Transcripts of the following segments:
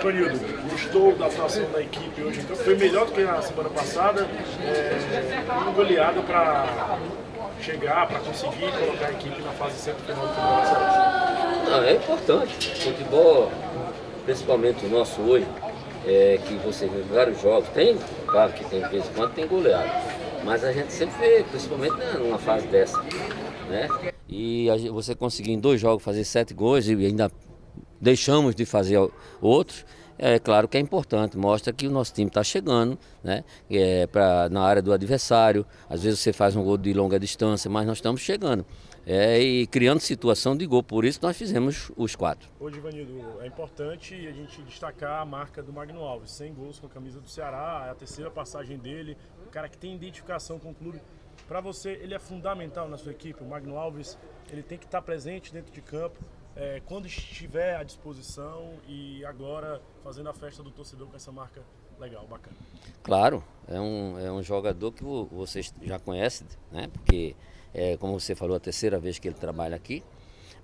Ivanildo, gostou da atuação da equipe hoje? Então foi melhor do que na semana passada, é, um goleado para chegar, para conseguir colocar a equipe na fase semifinal do Campeonato Não, é importante. Futebol, principalmente o nosso hoje, é que você vê vários jogos, tem, claro que tem vez em quando tem goleado, mas a gente sempre vê, principalmente numa fase dessa, né? E você conseguir em dois jogos fazer sete gols e ainda deixamos de fazer outros, é claro que é importante, mostra que o nosso time está chegando né, é, pra, na área do adversário. Às vezes você faz um gol de longa distância, mas nós estamos chegando. É, e criando situação de gol, por isso nós fizemos os quatro. Hoje, Ivanildo, é importante a gente destacar a marca do Magno Alves, 100 gols com a camisa do Ceará, é a terceira passagem dele, um cara que tem identificação com o clube. Para você, ele é fundamental na sua equipe, o Magno Alves, ele tem que estar presente dentro de campo, é, quando estiver à disposição e agora fazendo a festa do torcedor com essa marca legal, bacana. Claro, é um, é um jogador que vocês já conhecem, né? Porque, é, como você falou, a terceira vez que ele trabalha aqui.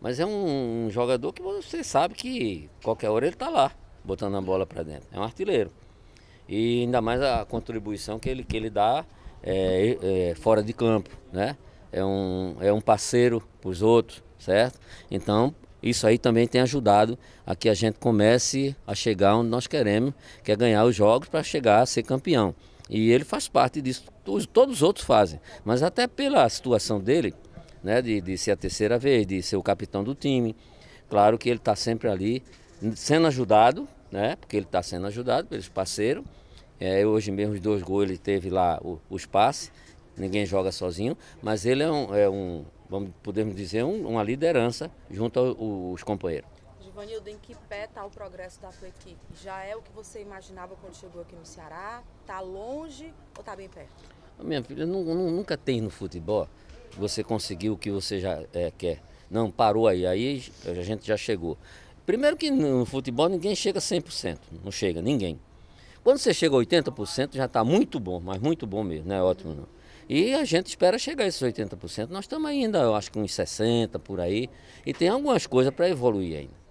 Mas é um, um jogador que você sabe que qualquer hora ele está lá, botando a bola para dentro. É um artilheiro. E ainda mais a contribuição que ele, que ele dá é, é, fora de campo, né? É um, é um parceiro para os outros, certo? Então, isso aí também tem ajudado a que a gente comece a chegar onde nós queremos, que é ganhar os jogos para chegar a ser campeão. E ele faz parte disso, todos os outros fazem. Mas até pela situação dele, né, de, de ser a terceira vez, de ser o capitão do time, claro que ele está sempre ali sendo ajudado, né, porque ele está sendo ajudado pelos parceiros. É, hoje mesmo os dois gols ele teve lá o, os passes, ninguém joga sozinho, mas ele é um, é um vamos podemos dizer, um, uma liderança junto aos companheiros. Givanildo, em que pé está o progresso da sua equipe? Já é o que você imaginava quando chegou aqui no Ceará? Está longe ou está bem perto? Minha filha, nunca tem no futebol você conseguiu o que você já é, quer. Não, parou aí, aí a gente já chegou. Primeiro que no futebol ninguém chega 100%, não chega, ninguém. Quando você chega a 80% já está muito bom, mas muito bom mesmo, não é ótimo não. E a gente espera chegar a esses 80%. Nós estamos ainda, eu acho que uns 60% por aí. E tem algumas coisas para evoluir ainda.